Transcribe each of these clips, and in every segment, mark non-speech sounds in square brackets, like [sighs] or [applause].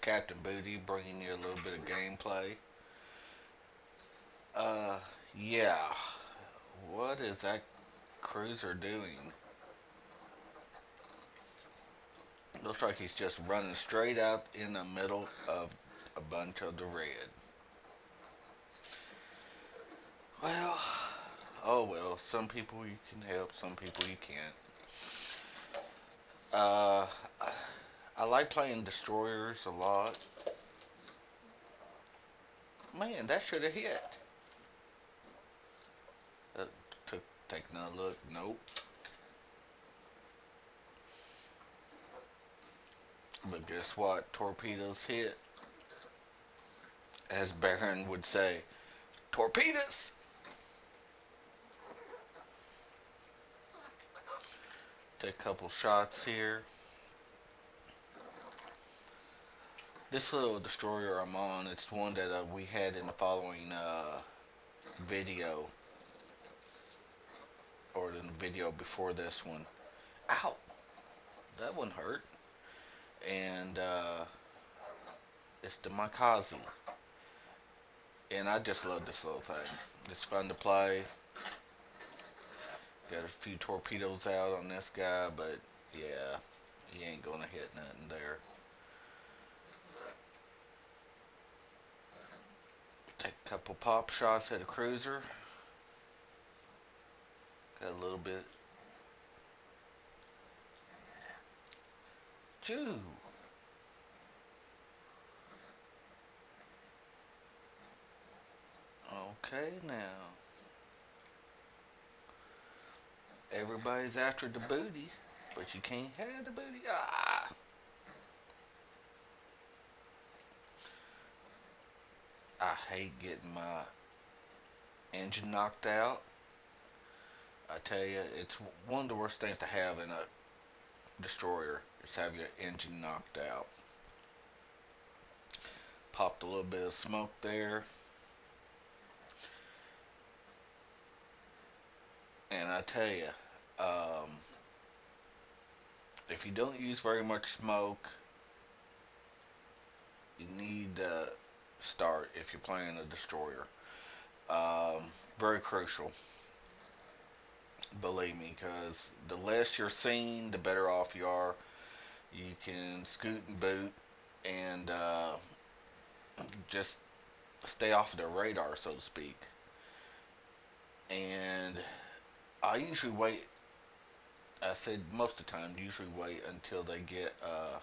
Captain Booty, bringing you a little bit of gameplay. Uh, yeah. What is that cruiser doing? Looks like he's just running straight out in the middle of a bunch of the red. Well, oh well, some people you can help, some people you can't. Uh, I like playing destroyers a lot. Man, that should have hit. Uh, took, take another look. Nope. But guess what? Torpedoes hit. As Baron would say, torpedoes! Take a couple shots here. This little destroyer I'm on, it's one that uh, we had in the following uh, video. Or in the video before this one. Ow! That one hurt and uh, it's the Makazi. And I just love this little thing. It's fun to play. Got a few torpedoes out on this guy, but yeah, he ain't gonna hit nothing there. Take a couple pop shots at a cruiser. Got a little bit Jew. Okay, now. Everybody's after the booty, but you can't have the booty. Ah! I hate getting my engine knocked out. I tell you, it's one of the worst things to have in a destroyer is have your engine knocked out. Popped a little bit of smoke there. And I tell you, um, if you don't use very much smoke, you need to start if you're playing a destroyer. Um, very crucial believe me, because the less you're seen, the better off you are. You can scoot and boot and uh, just stay off the radar, so to speak. And I usually wait, I said most of the time, usually wait until they get uh,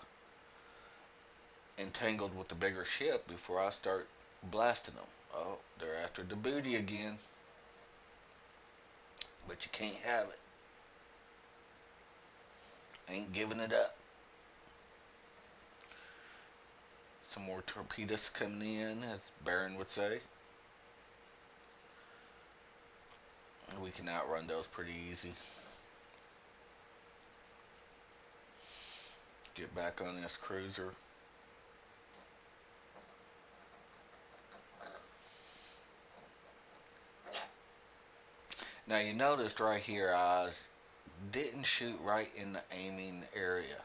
entangled with the bigger ship before I start blasting them. Oh, they're after the booty again but you can't have it. Ain't giving it up. Some more torpedoes coming in, as Baron would say. We can outrun those pretty easy. Get back on this cruiser. Now you noticed right here I didn't shoot right in the aiming area.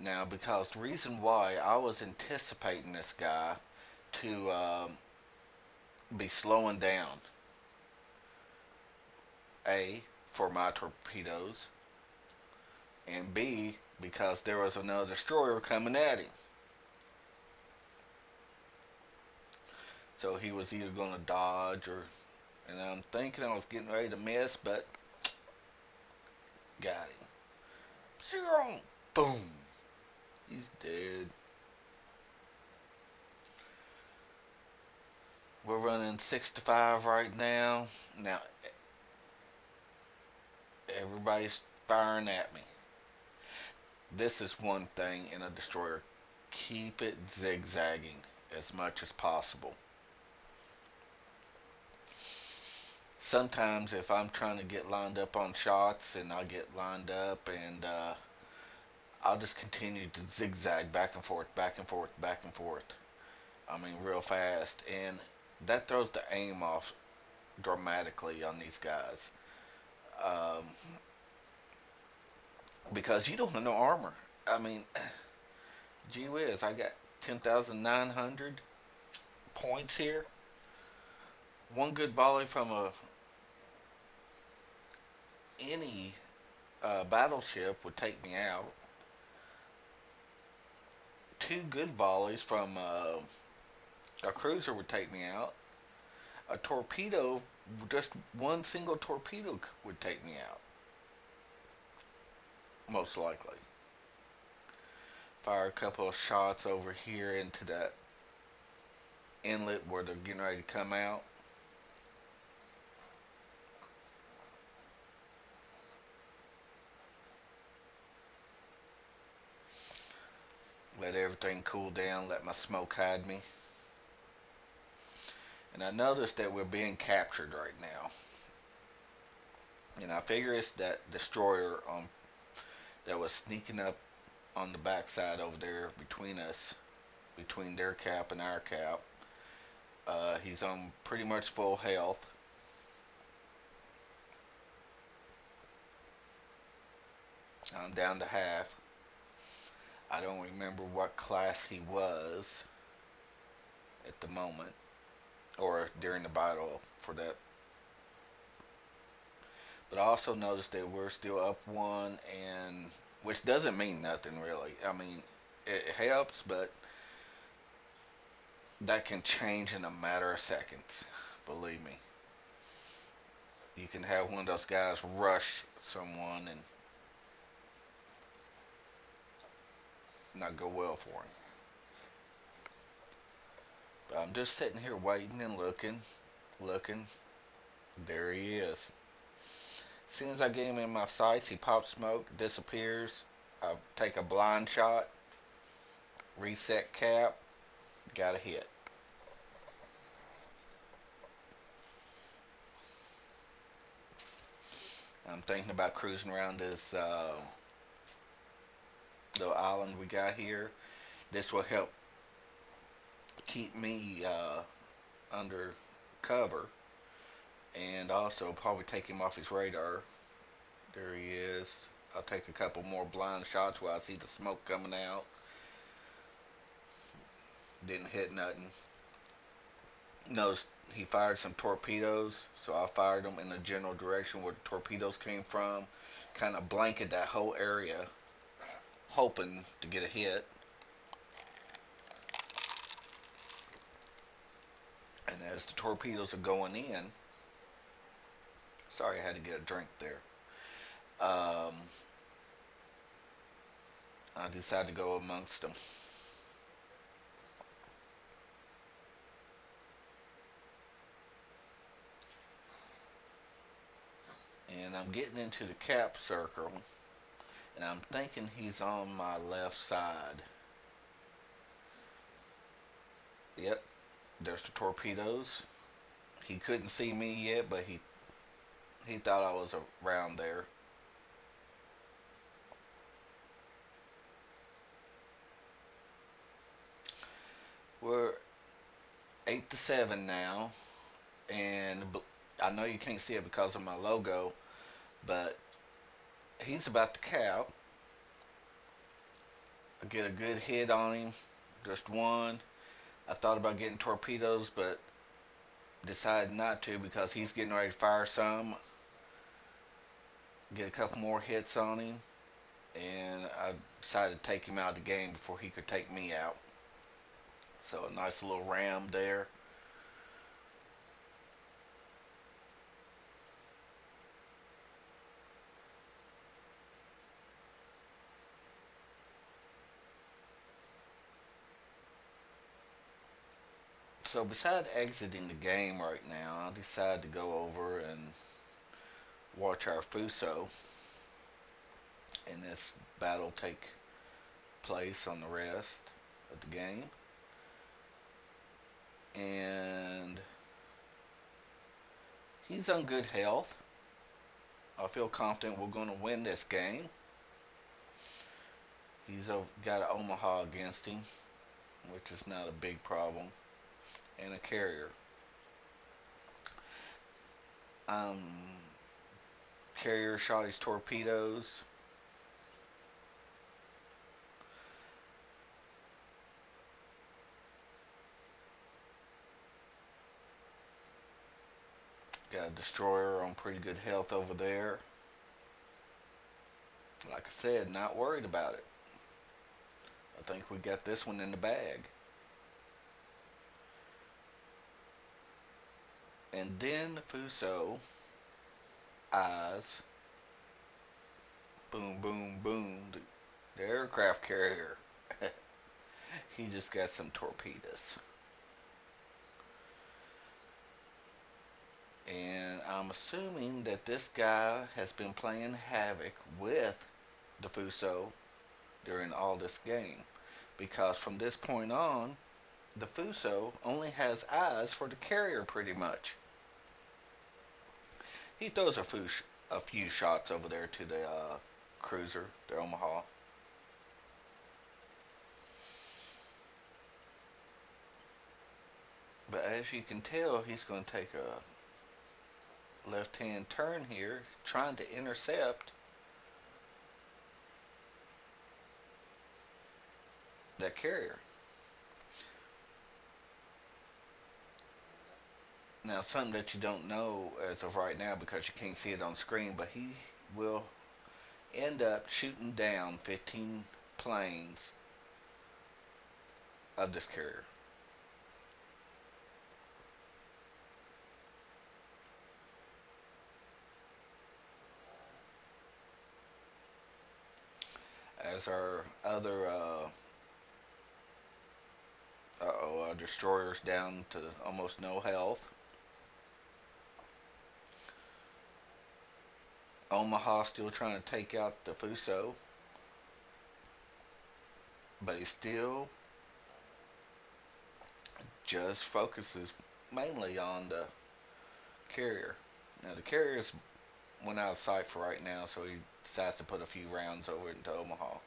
Now because the reason why I was anticipating this guy to um, be slowing down. A, for my torpedoes. And B, because there was another destroyer coming at him. So he was either going to dodge or and I'm thinking I was getting ready to miss, but got him. Boom. He's dead. We're running 6 to 5 right now. Now, everybody's firing at me. This is one thing in a destroyer. Keep it zigzagging as much as possible. Sometimes if I'm trying to get lined up on shots and I get lined up and uh, I'll just continue to zigzag back and forth, back and forth, back and forth. I mean, real fast. And that throws the aim off dramatically on these guys. Um, because you don't have no armor. I mean, [sighs] Gee whiz, I got 10,900 points here. One good volley from a any uh, battleship would take me out. Two good volleys from uh, a cruiser would take me out. A torpedo, just one single torpedo would take me out. Most likely. Fire a couple of shots over here into that inlet where they're getting ready to come out. Everything cool down, let my smoke hide me. And I noticed that we're being captured right now. And I figure it's that destroyer on that was sneaking up on the backside over there between us, between their cap and our cap. Uh, he's on pretty much full health. I'm down to half. I don't remember what class he was at the moment or during the battle for that. But I also noticed that we're still up one and which doesn't mean nothing really. I mean, it helps, but that can change in a matter of seconds. Believe me. You can have one of those guys rush someone and not go well for him. But I'm just sitting here waiting and looking, looking. There he is. As soon as I get him in my sights, he pops smoke, disappears. I take a blind shot, reset cap, got a hit. I'm thinking about cruising around this uh, little island we got here. This will help keep me uh, under cover and also probably take him off his radar. There he is. I'll take a couple more blind shots while I see the smoke coming out. Didn't hit nothing. Noticed he fired some torpedoes, so I fired them in the general direction where the torpedoes came from. Kind of blanket that whole area, hoping to get a hit. And as the torpedoes are going in, sorry I had to get a drink there. Um, I decided to go amongst them. and I'm getting into the cap circle and I'm thinking he's on my left side. Yep, there's the torpedoes. He couldn't see me yet, but he he thought I was around there. We're eight to seven now, and I know you can't see it because of my logo, but he's about to cap. I get a good hit on him, just one. I thought about getting torpedoes, but decided not to because he's getting ready to fire some. Get a couple more hits on him, and I decided to take him out of the game before he could take me out. So a nice little ram there. So beside exiting the game right now, I decided to go over and watch our Fuso in this battle take place on the rest of the game. And he's on good health. I feel confident we're going to win this game. He's got an Omaha against him, which is not a big problem and a carrier. Um, carrier shot his torpedoes. Got a destroyer on pretty good health over there. Like I said, not worried about it. I think we got this one in the bag. And then the Fuso eyes boom boom boom the, the aircraft carrier. [laughs] He just got some torpedoes. And I'm assuming that this guy has been playing havoc with the Fuso during all this game. Because from this point on the Fuso only has eyes for the carrier pretty much he throws a few, a few shots over there to the uh, cruiser, the Omaha. But as you can tell, he's going to take a left-hand turn here, trying to intercept that carrier. Now, something that you don't know as of right now because you can't see it on screen, but he will end up shooting down 15 planes of this carrier. As our other uh, uh oh, our destroyers down to almost no health. Omaha still trying to take out the Fuso. But he still just focuses mainly on the carrier. Now the carrier's went out of sight for right now, so he decides to put a few rounds over into Omaha.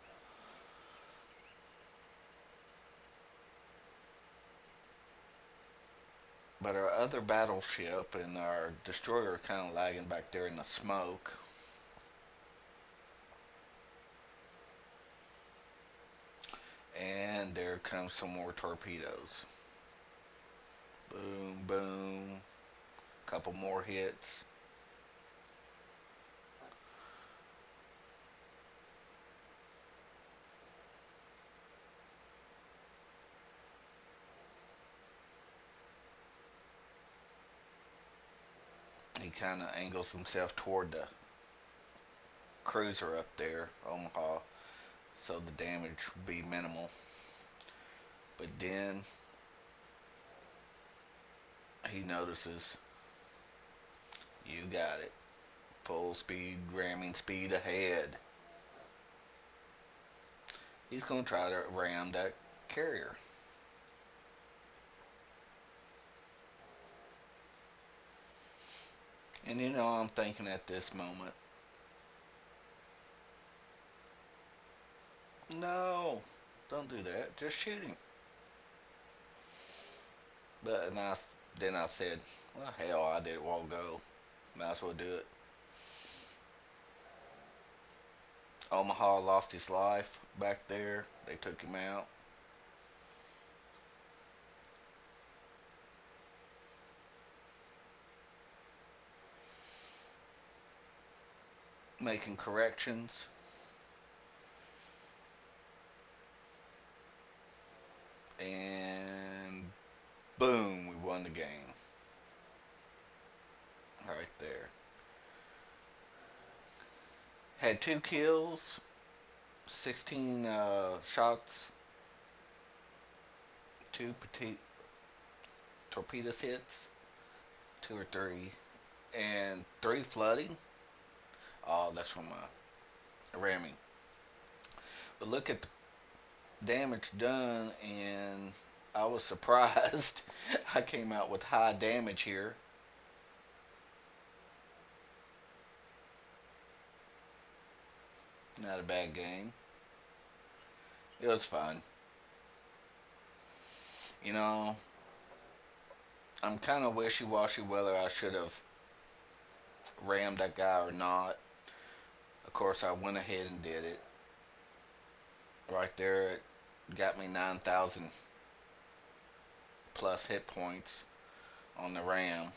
But our other battleship and our destroyer are kind of lagging back there in the smoke. There comes some more torpedoes. Boom, boom. Couple more hits. He kind of angles himself toward the cruiser up there, Omaha so the damage be minimal. But then he notices you got it. Full speed, ramming speed ahead. He's going to try to ram that carrier. And you know, I'm thinking at this moment, No, don't do that. Just shoot him. But and I, then I said, well, hell, I did it while ago. Might as well do it. Omaha lost his life back there. They took him out. Making corrections. and boom, we won the game. Right there. Had two kills, 16 uh, shots, two petite torpedoes hits, two or three, and three flooding. Oh, that's from my ramming. But look at the damage done and I was surprised. [laughs] I came out with high damage here. Not a bad game. It was fun you know I'm kind of wishy-washy whether I should have rammed that guy or not. Of course I went ahead and did it. Right there it got me 9,000 plus hit points on the RAM.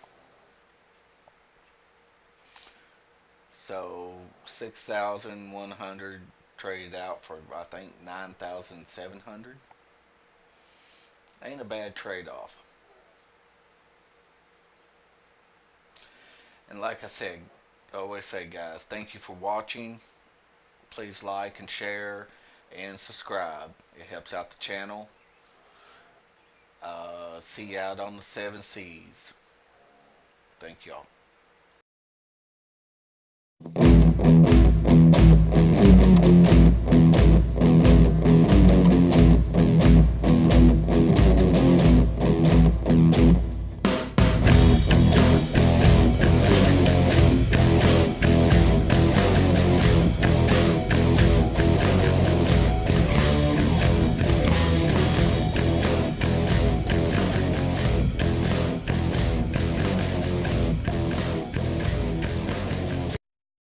So six thousand one hundred traded out for I think nine thousand seven hundred. Ain't a bad trade off. And like I said, always say guys, thank you for watching. Please like and share and subscribe. It helps out the channel. Uh, see you out on the seven seas. Thank y'all.